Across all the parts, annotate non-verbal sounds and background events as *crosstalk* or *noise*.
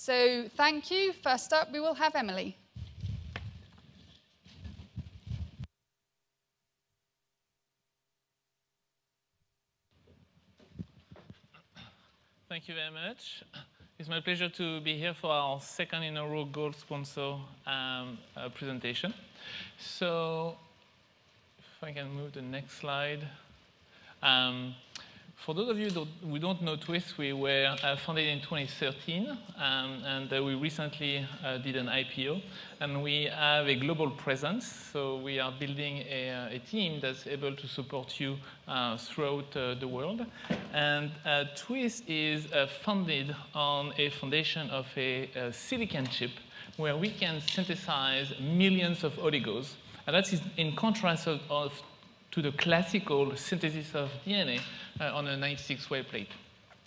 So thank you. First up, we will have Emily. Thank you very much. It's my pleasure to be here for our second in a row gold sponsor um, uh, presentation. So if I can move the next slide. Um, for those of you who don't know Twist, we were uh, founded in 2013, um, and uh, we recently uh, did an IPO, and we have a global presence. So we are building a, uh, a team that's able to support you uh, throughout uh, the world. And Twist is funded on a foundation of a, a silicon chip where we can synthesize millions of oligos. And that is in contrast of, of to the classical synthesis of DNA uh, on a 96-way plate.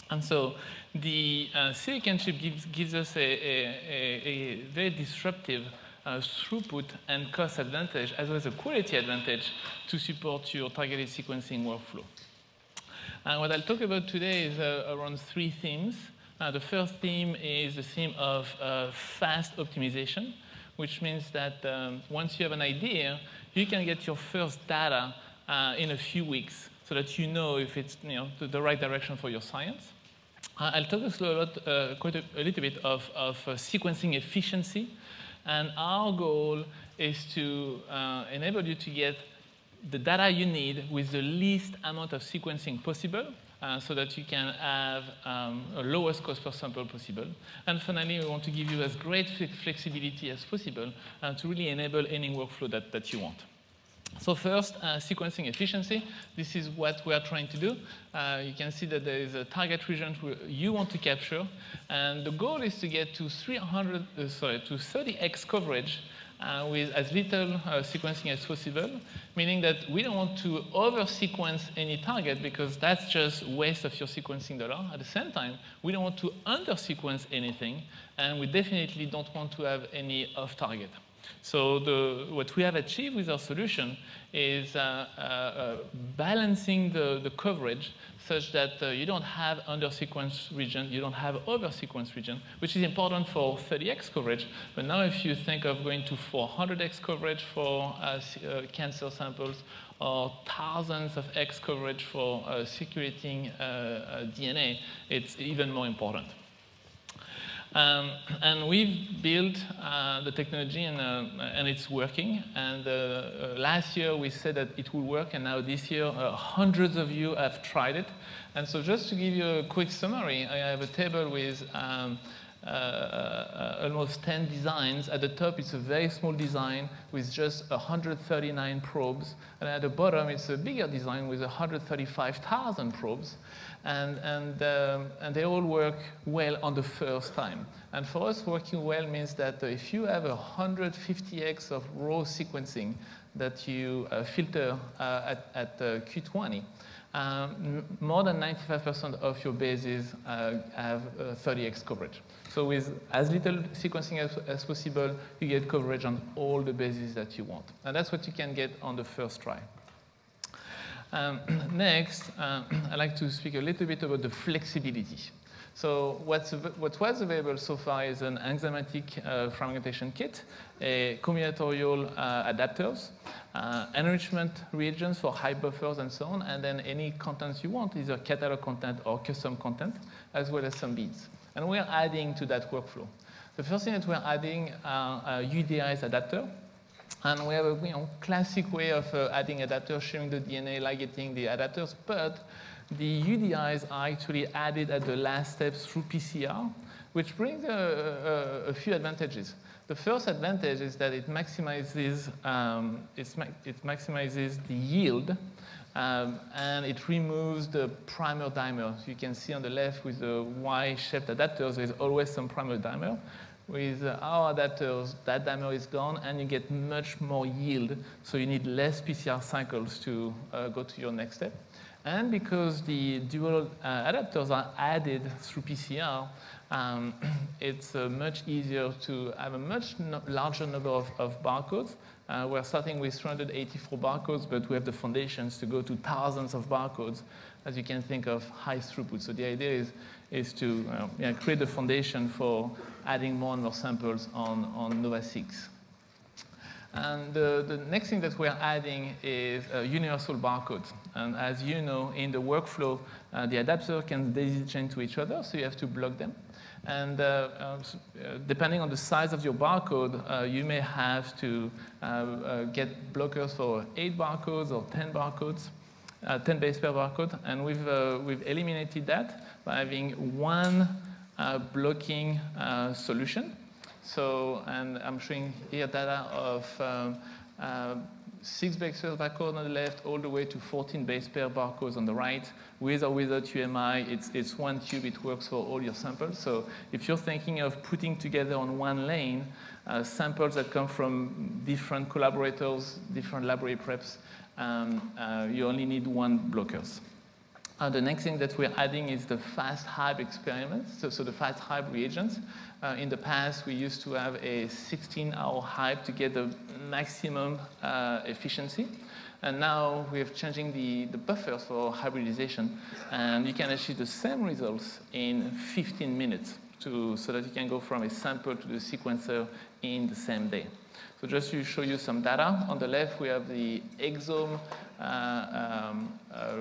And so the uh, silicon chip gives, gives us a, a, a, very disruptive uh, throughput and cost advantage, as well as a quality advantage to support your targeted sequencing workflow. And what I'll talk about today is uh, around three themes. Uh, the first theme is the theme of uh, fast optimization, which means that um, once you have an idea, you can get your first data uh, in a few weeks so that you know if it's you know, the, the right direction for your science. Uh, I'll talk a, lot, uh, quite a, a, little bit of, of uh, sequencing efficiency. And our goal is to uh, enable you to get the data you need with the least amount of sequencing possible uh, so that you can have um, a lowest cost per sample possible. And finally, we want to give you as great flexibility as possible uh, to really enable any workflow that, that you want. So first, uh, sequencing efficiency. This is what we are trying to do. Uh, you can see that there is a target region you want to capture, and the goal is to get to 300, uh, sorry, to 30x coverage uh, with as little uh, sequencing as possible, meaning that we don't want to over-sequence any target because that's just waste of your sequencing dollar. At the same time, we don't want to under-sequence anything, and we definitely don't want to have any off-target. So the, what we have achieved with our solution is uh, uh, uh, balancing the, the coverage such that uh, you don't have under-sequence region, you don't have over-sequence region, which is important for 30x coverage. But now if you think of going to 400x coverage for uh, uh, cancer samples or thousands of X coverage for circulating DNA, it's even more important. Um, and we've built uh, the technology and, uh, and it's working. And uh, uh last year we said that it would work, and now this year uh, hundreds of you have tried it. And so just to give you a quick summary, I have a table with um, uh, almost 10 designs. At the top, it's a very small design with just 139 probes. And at the bottom, it's a bigger design with 135,000 probes and, and, um, and they all work well on the first time. And for us, working well means that uh, if you have 150x of raw sequencing that you uh, filter uh, at, at uh, Q20, um, more than 95% of your bases uh, have 30x uh, coverage. So with as little sequencing as, as possible, you get coverage on all the bases that you want. And that's what you can get on the first try. Um, *clears throat* next, uh, *clears throat* I'd like to speak a little bit about the flexibility. So what's, what was available so far is an enzymatic uh, fragmentation kit, a combinatorial uh, adapters, uh, enrichment reagents for hyb buffers and so on, and then any contents you want, either catalog content or custom content, as well as some beads. And we're adding to that workflow. The first thing that we're adding are uh, UDIs adapter, and we have a you know, classic way of uh, adding adapters, shearing the DNA, ligating the adapters, but the UDIs are actually added at the last step through PCR, which brings a, a, a few advantages. The first advantage is that it maximizes, um, ma it maximizes the yield um, and it removes the primer dimer. So you can see on the left with the Y-shaped adapters, there's always some primer dimer. With our adapters, that dimer is gone, and you get much more yield, so you need less PCR cycles to uh, go to your next step. And because the dual uh, adapters are added through PCR, um, *clears throat* it's uh, much easier to have a much no larger number of, of barcodes. Uh, we're starting with 384 barcodes, but we have the foundations to go to thousands of barcodes, as you can think of high throughput. So the idea is, is to uh, yeah, create the foundation for adding more and more samples on, on NovaSeq. And the, the next thing that we're adding is universal barcode. And as you know, in the workflow, uh, the adapter can daisy chain to each other, so you have to block them. And uh, uh, depending on the size of your barcode, uh, you may have to uh, uh, get blockers for 8 barcodes or 10 barcodes, 10 base pair barcode. And we've, we've eliminated that by having one blocking solution. So, and I'm showing here data of um, uh, six base pair barcode on the left, all the way to 14 base pair barcodes on the right. With or without UMI, it's, it's one tube, it works for all your samples. So if you're thinking of putting together on one lane uh, samples that come from different collaborators, different library preps, um, uh, you only need one blockers. Uh, the next thing that we're adding is the fast hyb experiments, so, so the fast hyb reagents. Uh, in the past, we used to have a 16-hour hyb to get the maximum uh, efficiency. And now we're changing the, the buffers for hybridization, and you can achieve the same results in 15 minutes to, so that you can go from a sample to the sequencer in the same day. So just to show you some data, on the left we have the exome uh, um, uh,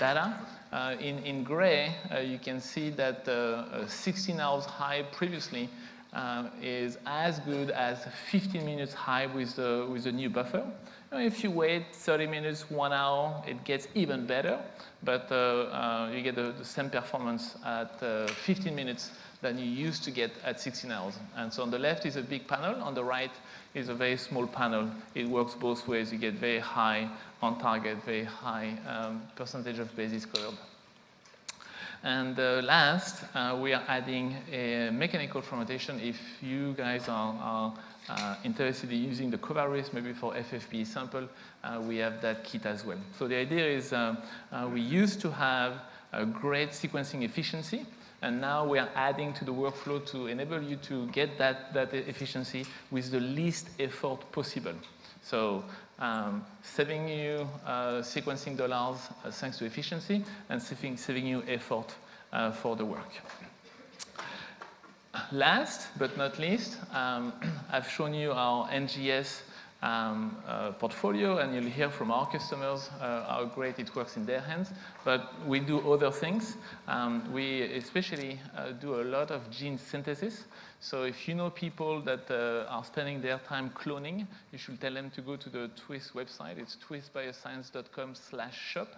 data. Uh, in, in gray, uh, you can see that uh, 16 hours high previously uh, is as good as 15 minutes high with the, with the new buffer. if you wait 30 minutes, one hour, it gets even better, but uh, uh, you get the, the, same performance at 15 minutes than you used to get at 16 hours. And so on the left is a big panel, on the right is a very small panel. It works both ways. You get very high on target, very high um, percentage of bases covered. And uh, last, uh, we are adding a mechanical fragmentation. If you guys are, are uh, interested in using the Covaris maybe for FFPE sample, uh, we have that kit as well. So the idea is uh, uh, we used to have a great sequencing efficiency, and now we are adding to the workflow to enable you to get that, that efficiency with the least effort possible. So um, saving you uh, sequencing dollars uh, thanks to efficiency and saving, saving you effort uh, for the work. Last but not least, um, *clears throat* I've shown you our NGS um, uh, portfolio, and you'll hear from our customers uh, how great it works in their hands. But we do other things. Um, we especially uh, do a lot of gene synthesis. So if you know people that uh, are spending their time cloning, you should tell them to go to the Twist website. It's twistbioscience.com slash shop.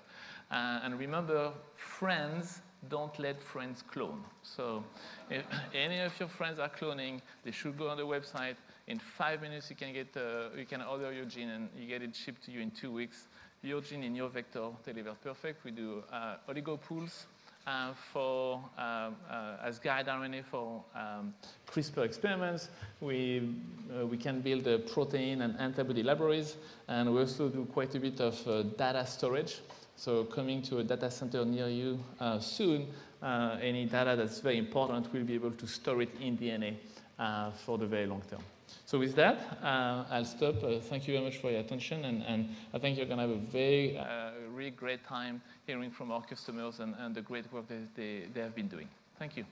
Uh, and remember, friends don't let friends clone. So if *laughs* any of your friends are cloning, they should go on the website, in five minutes, you can, get, uh, you can order your gene and you get it shipped to you in two weeks. Your gene in your vector delivered perfect. We do uh, oligo pools uh, for, um, uh, as guide RNA for um, CRISPR experiments. We, uh, we can build protein and antibody libraries, and we also do quite a bit of uh, data storage. So coming to a data center near you soon, any data that's very important, we'll be able to store it in DNA for the very long term. So with that, uh, I'll stop. Uh, thank you very much for your attention, and, and I think you're going to have a very, uh, really great time hearing from our customers and, and the great work that they, they have been doing. Thank you.